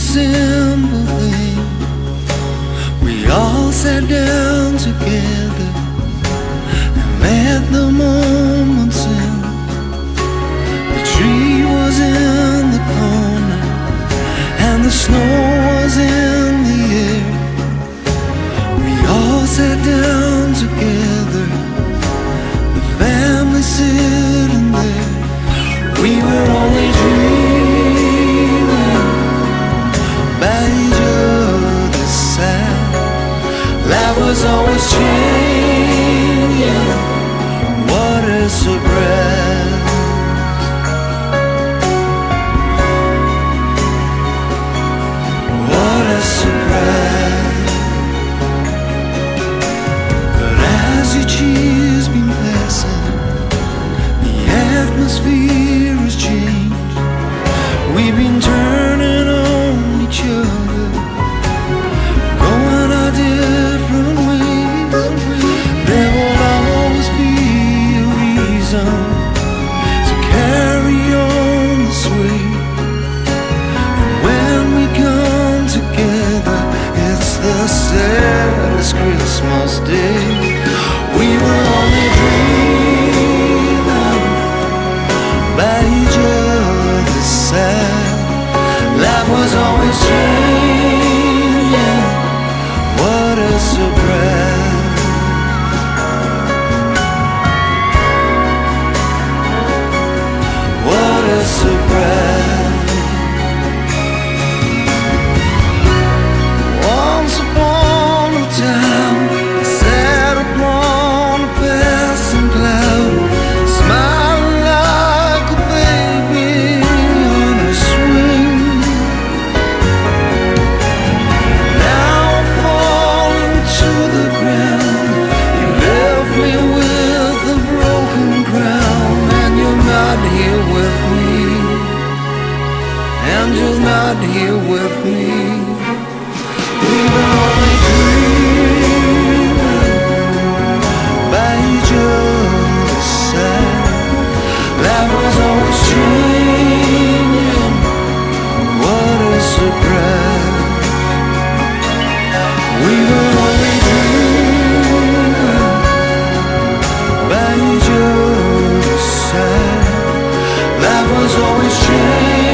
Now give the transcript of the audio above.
simple thing. We all sat down together and met the moment in. The tree was in the corner and the snow was in the air. We all sat down together. As year's been passing, the atmosphere has changed. We've been turning on each other, going our different ways. There will always be a reason to carry on this way. And When we come together, it's the saddest Christmas day. We were only dreaming by each other's side. Life was always changing. You're not here with me. We were only dreaming by each other's side. Life was always changing. What a surprise! We were only dreaming by each other's side. Life was always changing.